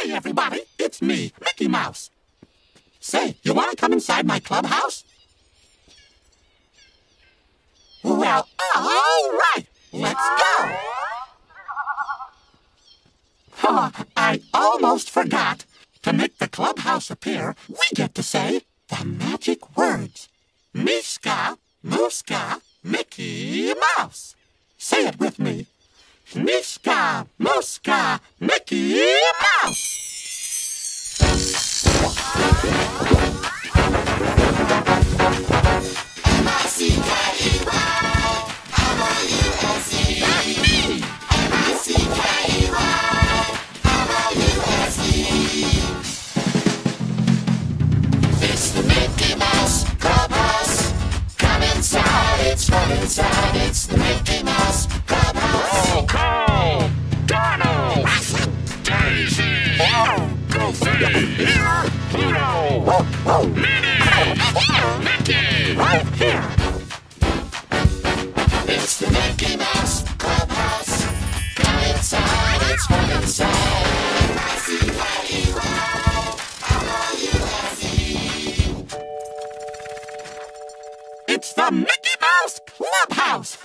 Hey, everybody, it's me, Mickey Mouse. Say, you want to come inside my clubhouse? Well, all right, let's go. Oh, I almost forgot. To make the clubhouse appear, we get to say the magic words. Meeska, Mooska, Mickey Mouse. Say it with me. Meeska, Mooska, Mickey Mouse. It's fun inside. It's the Mickey Mouse Clubhouse. Roll call! Donald! Daisy! Goofy! Here. Pluto! Minnie! Mickey! Right here. It's the Mickey Mouse Clubhouse. Come inside, it's fun inside. It's the Mickey Mouse Clubhouse.